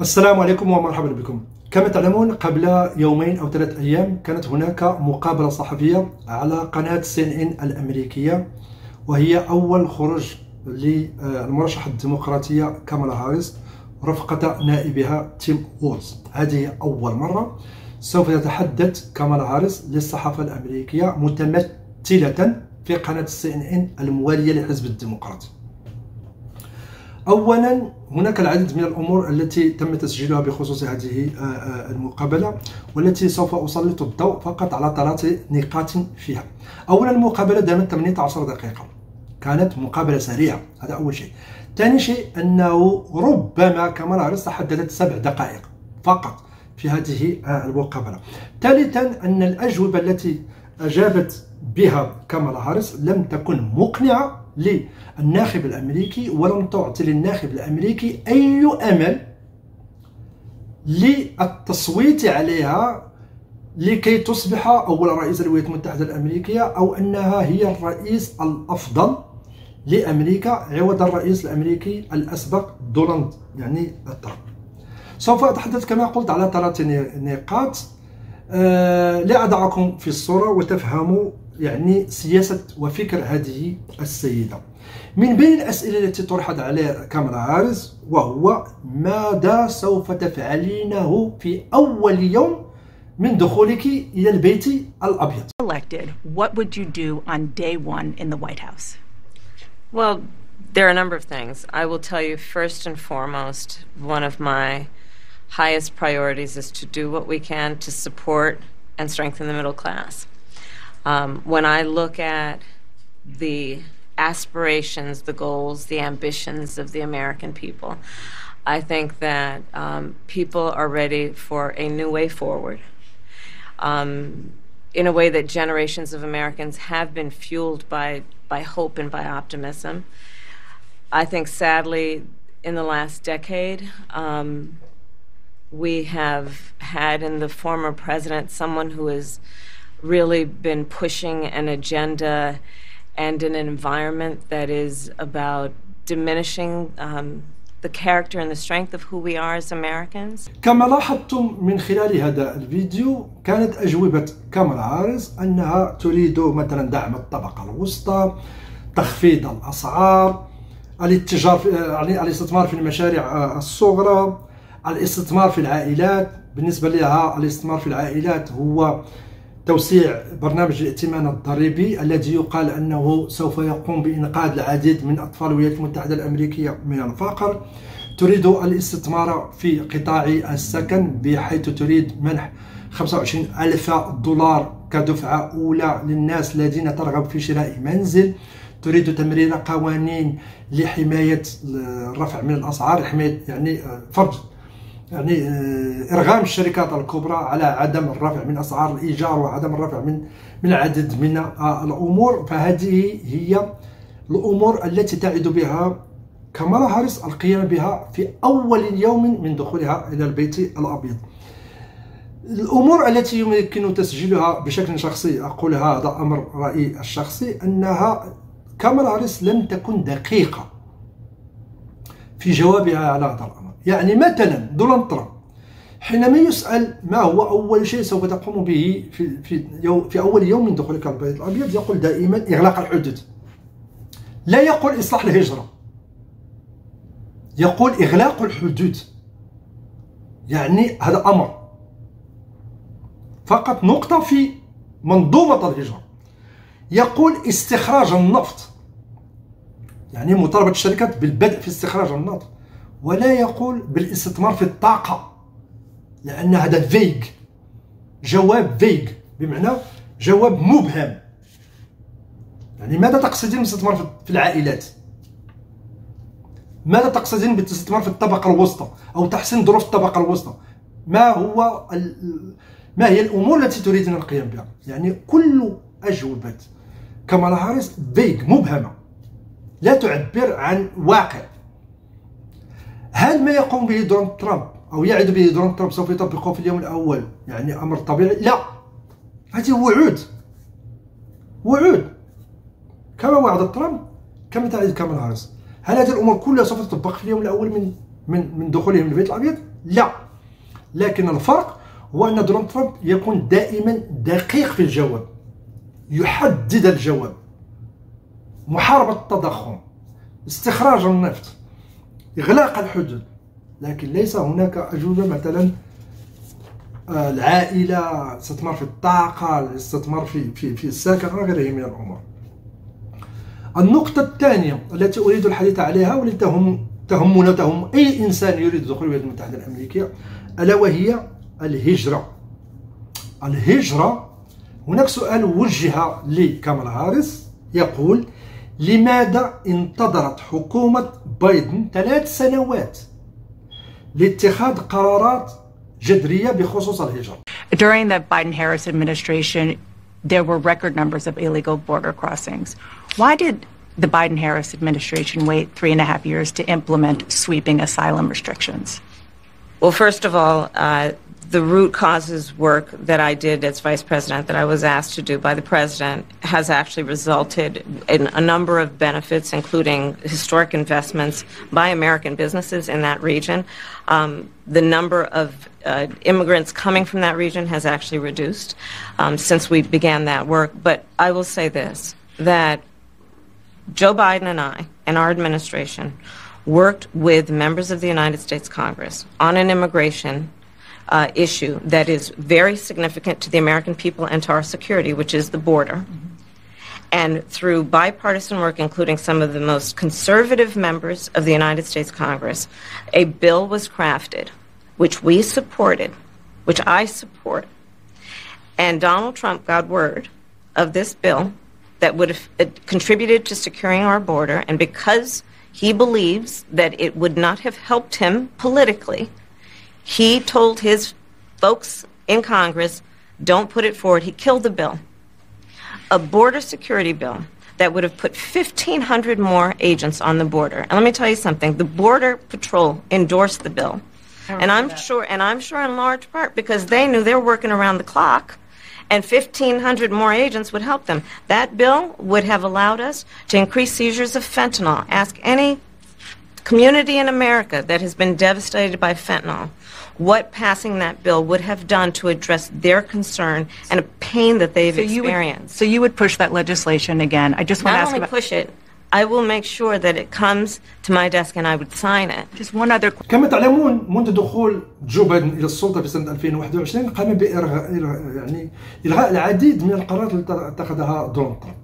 السلام عليكم ومرحبا بكم. كما تعلمون قبل يومين أو ثلاث أيام كانت هناك مقابلة صحفية على قناة سي إن إن الأمريكية وهي أول خروج للمرشحة الديمقراطية كامالا هاريس رفقة نائبها تيم وولز. هذه أول مرة سوف يتحدث كامالا هاريس للصحافة الأمريكية متمثلة في قناة سي إن إن الموالية للحزب الديمقراطي. اولا هناك العديد من الأمور التي تم تسجيلها بخصوص هذه آه، آه، المقابلة والتي سوف أسلط الضوء فقط على ثلاث نقاط فيها. اولا المقابلة دامت 18 دقيقة. كانت مقابلة سريعة. هذا أول شيء. ثاني شيء أنه ربما كما هاريس تحدثت سبع دقائق فقط في هذه آه، المقابلة. ثالثا أن الأجوبة التي أجابت بها كامالا هاريس لم تكن مقنعة للناخب الأمريكي ولم تعطي للناخب الأمريكي أي أمل للتصويت عليها لكي تصبح أول رئيس للولايات المتحدة الأمريكية أو أنها هي الرئيس الأفضل لأمريكا عوض الرئيس الأمريكي الأسبق دونالد يعني ترامب. سوف أتحدث كما قلت على ثلاث نقاط. آه لا اضعكم في الصورة وتفهموا يعني سياسة وفكر هذه السيدة من بين الأسئلة التي طرحت على كاميرا هاريس وهو ماذا سوف تفعلينه في أول يوم من دخولك إلى البيت الأبيض elected what would you do on day one in the White House well there are a number of things I will tell you first and foremost one of my highest priorities is to do what we can to support and strengthen the middle class Um, when I look at the aspirations, the goals, the ambitions of the American people, I think that um, people are ready for a new way forward. Um, in a way that generations of Americans have been fueled by, by hope and by optimism. I think, sadly, in the last decade, um, we have had in the former president someone who is really been pushing an agenda and an environment that is about diminishing um, the character and the strength of who we are as Americans. كما لاحظتم من خلال هذا الفيديو كانت أجوبة كامالا هاريس أنها تريد مثلا دعم الطبقة الوسطى تخفيض الأسعار الاتجار في يعني الاستثمار في المشاريع الصغرى الاستثمار في العائلات بالنسبة لها الاستثمار في العائلات هو توسيع برنامج الائتمان الضريبي الذي يقال أنه سوف يقوم بإنقاذ العديد من أطفال الولايات المتحدة الأمريكية من الفقر. تريد الاستثمار في قطاع السكن بحيث تريد منح 25 ألف دولار كدفعة أولى للناس الذين ترغب في شراء منزل. تريد تمرير قوانين لحماية الرفع من الأسعار حماية يعني فرض يعني آه، إرغام الشركات الكبرى على عدم الرفع من أسعار الإيجار وعدم الرفع من من العديد من آه، الأمور. فهذه هي الأمور التي تعد بها كامالا هاريس القيام بها في أول يوم من دخولها إلى البيت الأبيض. الأمور التي يمكن تسجيلها بشكل شخصي أقول هذا أمر رأيي الشخصي أنها كامالا هاريس لم تكن دقيقة في جوابها على هذا الأمر. يعني مثلا دونالد ترامب. حينما يسأل ما هو أول شيء سوف تقوم به في في يوم في أول يوم من دخولك البيت الأبيض يقول دائما إغلاق الحدود. لا يقول إصلاح الهجرة. يقول إغلاق الحدود. يعني هذا أمر. فقط نقطة في منظومة الهجرة. يقول استخراج النفط. يعني مطالبة الشركات بالبدء في استخراج النفط. ولا يقول بالاستثمار في الطاقة لأن هذا فيغ جواب فيغ بمعنى جواب مبهم. يعني ماذا تقصدين بالاستثمار في العائلات؟ ماذا تقصدين بالاستثمار في الطبقة الوسطى أو تحسين ظروف الطبقة الوسطى؟ ما هو ما هي الأمور التي تريدين القيام بها؟ يعني كل أجوبة كمالا هاريس فيغ مبهمة. لا تعبر عن واقع. هل ما يقوم به دونالد ترامب أو يعد به دونالد ترامب سوف يطبقه في اليوم الأول؟ يعني أمر طبيعي؟ لا. هذه وعود. وعود. كما وعد ترامب كما تعد كامالا هاريس هل هذه الأمور كلها سوف تطبق في اليوم الأول من من من دخولهم للبيت الأبيض؟ لا. لكن الفرق هو أن دونالد ترامب يكون دائما دقيق في الجواب. يحدد الجواب. محاربة التضخم. استخراج النفط. إغلاق الحدود لكن ليس هناك أجوبة مثلا آه، العائلة استثمار في الطاقة الاستثمار في في في السكن وغيره من الأمور. النقطة الثانية التي أريد الحديث عليها والتي تهم تهمنا تهم أي إنسان يريد دخول الولايات المتحدة الأمريكية ألا وهي الهجرة. الهجرة هناك سؤال وجه لكامالا هاريس يقول لماذا انتظرت حكومة بايدن ثلاث سنوات لاتخاذ قرارات جذرية بخصوص الهجرة During the Biden-Harris administration, there were record numbers of illegal border crossings. Why did the Biden-Harris administration wait three and a half years to implement sweeping asylum restrictions? Well, first of all, uh, the root causes work that I did as vice president, that I was asked to do by the president, has actually resulted in a number of benefits, including historic investments by American businesses in that region. Um, the number of uh, immigrants coming from that region has actually reduced um, since we began that work. But I will say this that Joe Biden and I and our administration worked with members of the United States Congress on an immigration uh, issue that is very significant to the American people and to our security, which is the border. And through bipartisan work, including some of the most conservative members of the United States Congress, a bill was crafted, which we supported, which I support. And Donald Trump got word of this bill that would have contributed to securing our border. And because he believes that it would not have helped him politically, he told his folks in Congress, don't put it forward. He killed the bill. A border security bill that would have put 1,500 more agents on the border. And let me tell you something the Border Patrol endorsed the bill. And I'm that. sure, and I'm sure in large part because they knew they were working around the clock and 1,500 more agents would help them. That bill would have allowed us to increase seizures of fentanyl. Ask any community in America that has been devastated by fentanyl what passing that bill would have done to address their concern and a pain that they've so experienced. Would, so you would push that legislation again. I just want Not to ask only about push it, I will make sure that it comes to my desk and I would sign it. Just one other كما تعلمون منذ دخول جو بايدن الى السلطه في سنه 2021 قام بإرغاء يعني الغاء العديد من القرارات التي اتخذها دونالد ترامب.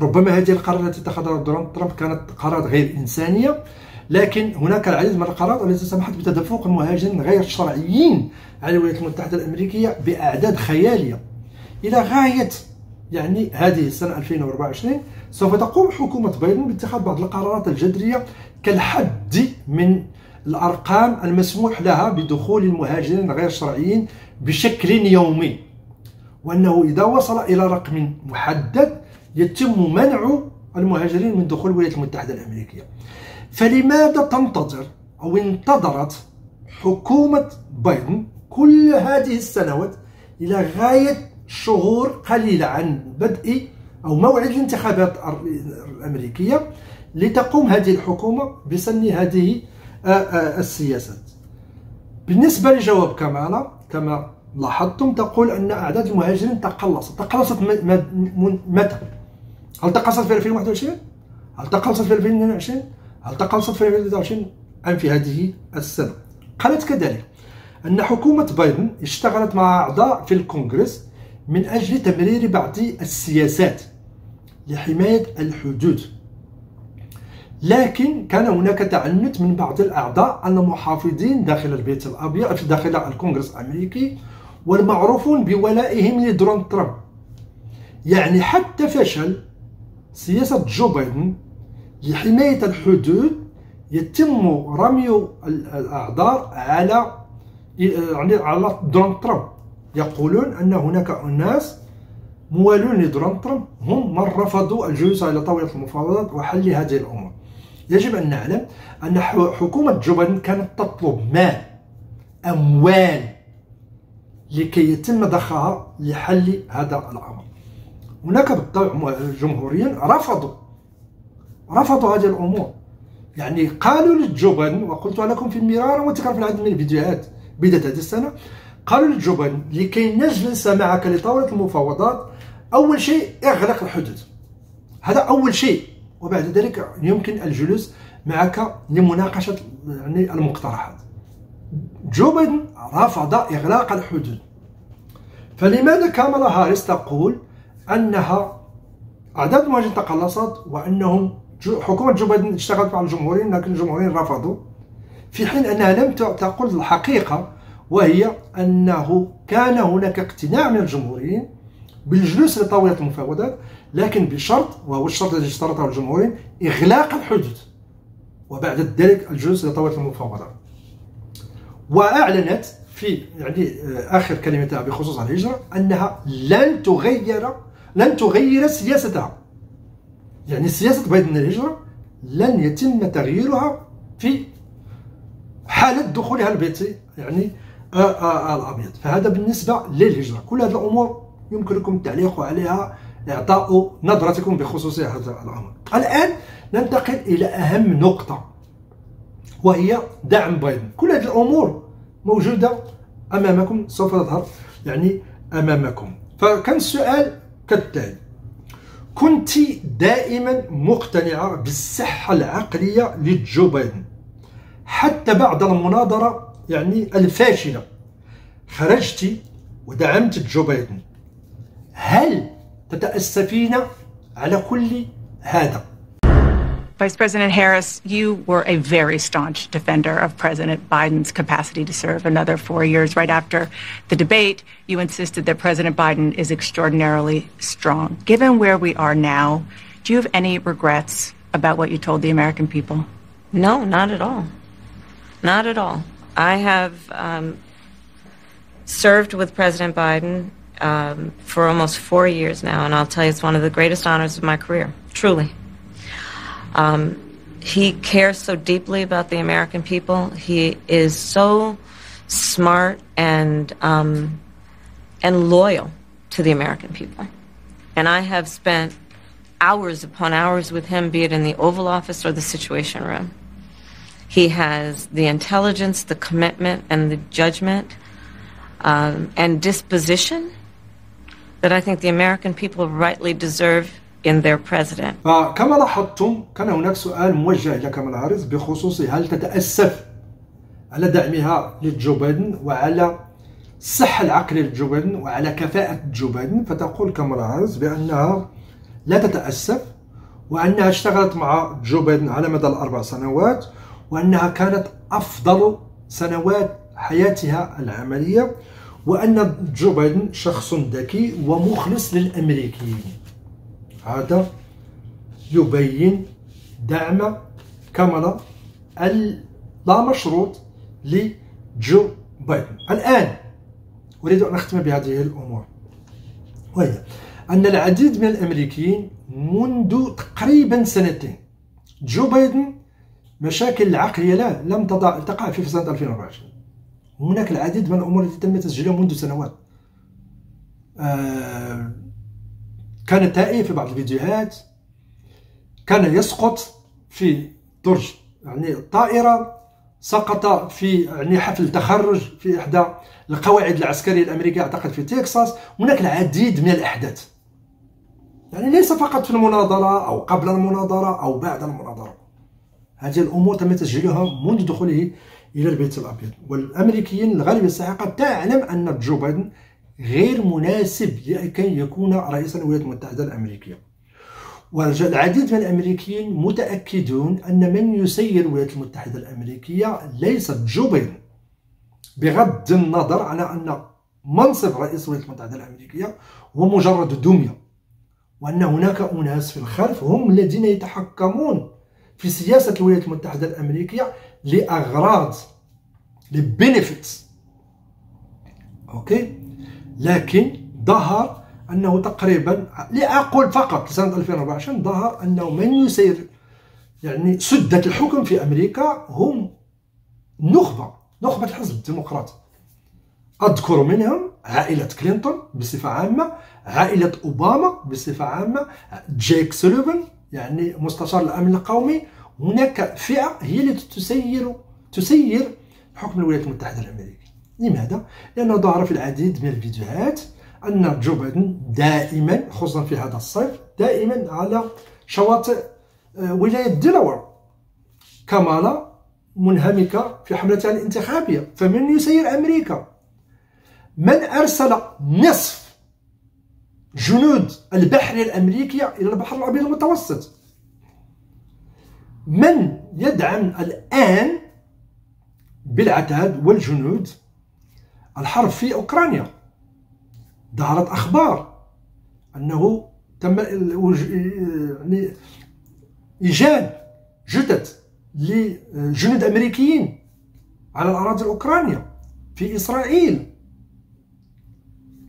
ربما هذه القرارات التي اتخذها دونالد ترامب كانت قرارات غير انسانيه لكن هناك العديد من القرارات التي سمحت بتدفق المهاجرين غير الشرعيين على الولايات المتحدة الأمريكية بأعداد خيالية. إلى غاية يعني هذه السنة 2024 سوف تقوم حكومة بايدن باتخاذ بعض القرارات الجذرية كالحد من الأرقام المسموح لها بدخول المهاجرين غير الشرعيين بشكل يومي وأنه إذا وصل إلى رقم محدد يتم منع المهاجرين من دخول الولايات المتحدة الأمريكية. فلماذا تنتظر أو انتظرت حكومة بايدن كل هذه السنوات إلى غاية شهور قليلة عن بدء أو موعد الانتخابات الأمريكية لتقوم هذه الحكومة بسن هذه السياسات بالنسبة لجواب كمالا كما لاحظتم تقول أن أعداد المهاجرين تقلصت تقلصت متى؟ هل تقلصت في 2021؟ هل تقلصت في 2022؟ في 2023 أم في هذه السنة. قالت كذلك أن حكومة بايدن اشتغلت مع أعضاء في الكونغرس من أجل تمرير بعض السياسات لحماية الحدود. لكن كان هناك تعنت من بعض الأعضاء المحافظين داخل البيت الأبيض داخل الكونغرس الأمريكي والمعروفون بولائهم لدونالد ترامب. يعني حتى فشل سياسة جو بايدن لحماية الحدود يتم رمي الأعذار على يعني على دونالد ترامب. يقولون أن هناك أناس موالون لدونالد ترامب. هم من رفضوا الجلوس على طاولة المفاوضات وحل هذه الأمور. يجب أن نعلم أن حكومة جو بايدن كانت تطلب مال أموال لكي يتم ضخها لحل هذا الأمر. هناك بالطبع جمهوريين رفضوا رفضوا هذه الأمور. يعني قالوا للجو بايدن وقلتها لكم في المرار وتكرر في العديد من الفيديوهات بداية هذه السنة قالوا للجو بايدن لكي نجلس معك لطاولة المفاوضات أول شيء إغلق الحدود. هذا أول شيء. وبعد ذلك يمكن الجلوس معك لمناقشة يعني المقترحات. جو بايدن رفض إغلاق الحدود. فلماذا كامالا هاريس تقول أنها أعداد المهاجرين تقلصت وأنهم حكومة جو بايدن اشتغلت مع الجمهوريين لكن الجمهوريين رفضوا في حين أنها لم تقل الحقيقة وهي أنه كان هناك اقتناع من الجمهوريين بالجلوس لطاولة المفاوضات لكن بشرط وهو الشرط الذي اشترطه الجمهوريين إغلاق الحدود. وبعد ذلك الجلوس لطاولة المفاوضات. وأعلنت في يعني آه، آخر كلمتها بخصوص الهجرة أنها لن تغير لن تغير سياستها. يعني سياسة بايدن الهجرة لن يتم تغييرها في حالة دخولها البيت يعني آه، آآ آه، الأبيض. فهذا بالنسبة للهجرة. كل هذه الأمور يمكنكم التعليق عليها إعطاء نظرتكم بخصوص هذا الأمر. الآن ننتقل إلى أهم نقطة وهي دعم بايدن كل هذه الأمور موجودة أمامكم سوف تظهر يعني أمامكم. فكان السؤال كالتالي كنت دائما مقتنعة بالصحة العقلية لجو بايدن. حتى بعد المناظرة يعني الفاشلة خرجت ودعمت جو بايدن. هل تتأسفين على كل هذا؟ Vice President Harris, you were a very staunch defender of President Biden's capacity to serve another four years. Right after the debate, you insisted that President Biden is extraordinarily strong. Given where we are now, do you have any regrets about what you told the American people? No, not at all. Not at all. I have um, served with President Biden um, for almost four years now, and I'll tell you, it's one of the greatest honors of my career, truly. Um, he cares so deeply about the American people. He is so smart and um, and loyal to the American people. And I have spent hours upon hours with him, be it in the Oval Office or the Situation Room. He has the intelligence, the commitment, and the judgment um, and disposition that I think the American people rightly deserve in their president. فكما لاحظتم كان هناك سؤال موجه إلى كامالا هاريس بخصوص هل تتأسف على دعمها لجو بايدن وعلى الصحة العقلية لجو بايدن وعلى كفاءة جو بايدن فتقول كامالا هاريس بأنها لا تتأسف وأنها اشتغلت مع جو بايدن على مدى الأربع سنوات وأنها كانت أفضل سنوات حياتها العملية وأن جو بايدن شخص ذكي ومخلص للأمريكيين هذا يبين دعم كاميرا لا مشروط لجو بايدن. الآن أريد أن أختم بهذه الأمور. وهي أن العديد من الأمريكيين منذ تقريبا سنتين جو بايدن مشاكل العقلية لا لم تقع في سنة 2024 هناك العديد من الأمور التي تم تسجيلها منذ سنوات. آه كان تائه في بعض الفيديوهات كان يسقط في درج يعني الطائرة سقط في يعني حفل تخرج في إحدى القواعد العسكرية الأمريكية أعتقد في تكساس. هناك العديد من الأحداث. يعني ليس فقط في المناظرة أو قبل المناظرة أو بعد المناظرة. هذه الأمور تم تسجيلها منذ دخوله إلى البيت الأبيض. والأمريكيين الغالبية الساحقة تعلم أن جو بايدن غير مناسب لكي يكون رئيسا للولايات المتحدة الأمريكية. والعديد من الأمريكيين متأكدون أن من يسير الولايات المتحدة الأمريكية جو بايدن. بغض النظر على أن منصب رئيس الولايات المتحدة الأمريكية هو مجرد دمية وأن هناك أناس في الخلف هم الذين يتحكمون في سياسة الولايات المتحدة الأمريكية لأغراض ل benefits. Okay؟ لكن ظهر أنه تقريبا لأقول فقط سنة 2024 ظهر أنه من يسير يعني سدة الحكم في أمريكا هم نخبة نخبة الحزب الديمقراطي. أذكر منهم عائلة كلينتون بصفة عامة عائلة أوباما بصفة عامة جيك سوليفان يعني مستشار الأمن القومي. هناك فئة هي التي تسير تسير حكم الولايات المتحدة الأمريكية. لماذا؟ لأنه ظهر في العديد من الفيديوهات أن جو بايدن دائما خصوصا في هذا الصيف دائما على شواطئ آه، ولاية ديلاور كمالا منهمكة في حملتها الانتخابية فمن يسير أمريكا من أرسل نصف جنود البحرية الأمريكية إلى البحر الأبيض المتوسط من يدعم الآن بالعتاد والجنود الحرب في أوكرانيا. ظهرت أخبار أنه تم يعني إيجاد جدد لجنود أمريكيين على الأراضي الأوكرانية في إسرائيل.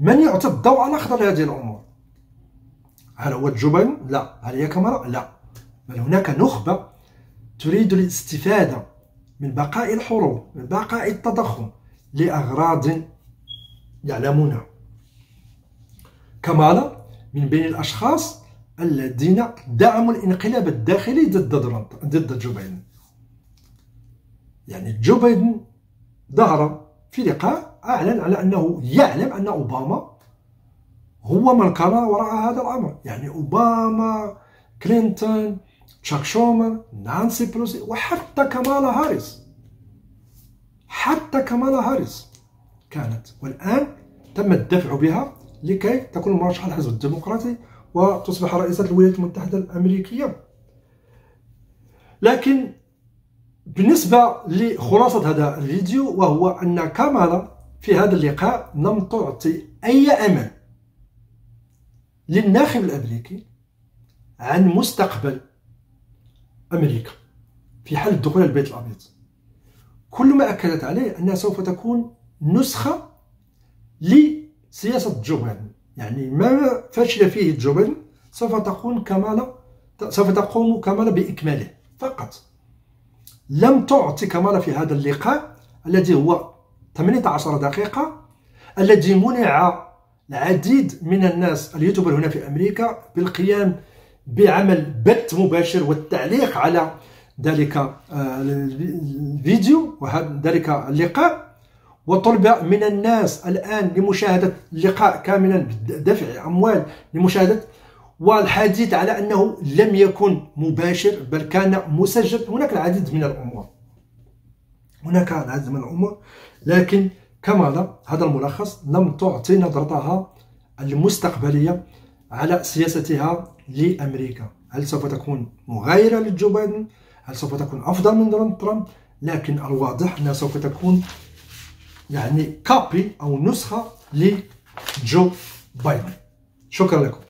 من يعطي الضوء الأخضر لهذه الأمور؟ هل هو جو لا. هل هي كاميرا؟ لا. بل هناك نخبة تريد الاستفادة من بقاء الحروب من بقاء التضخم. لأغراض يعلمونها. كمالا من بين الأشخاص الذين دعموا الانقلاب الداخلي ضد ضد جو بايدن. يعني جو بايدن ظهر في لقاء أعلن على أنه يعلم أن أوباما هو من كان وراء هذا الأمر. يعني أوباما كلينتون تشاك شومان نانسي بلوسي وحتى كمالا هاريس. حتى كمالا هاريس كانت. والآن تم الدفع بها لكي تكون مرشحة الحزب الديمقراطي وتصبح رئيسة الولايات المتحدة الأمريكية. لكن بالنسبة لخلاصة هذا الفيديو وهو أن كامالا في هذا اللقاء لم تعطي أي أمل للناخب الأمريكي عن مستقبل أمريكا في حال الدخول البيت الأبيض. كل ما أكدت عليه أنها سوف تكون نسخة لسياسة جو بايدن يعني ما فشل فيه جو بايدن سوف تكون كمالة سوف تقوم كمالة بإكماله فقط. لم تعطي كمالة في هذا اللقاء الذي هو 18 دقيقة الذي منع العديد من الناس اليوتيوبر هنا في أمريكا بالقيام بعمل بث مباشر والتعليق على ذلك آه، الفيديو وذلك اللقاء. وطلب من الناس الآن لمشاهدة اللقاء كاملا بدفع أموال لمشاهدة والحديث على أنه لم يكن مباشر بل كان مسجل. هناك العديد من الأمور. هناك العديد من الأمور. لكن كما هذا الملخص لم تعطي نظرتها المستقبلية على سياستها لأمريكا. هل سوف تكون مغايرة لجو بايدن؟ هل سوف تكون أفضل من دونالد ترامب؟ لكن الواضح أنها سوف تكون يعني كابي أو نسخة لجو بايدن. شكرا لكم.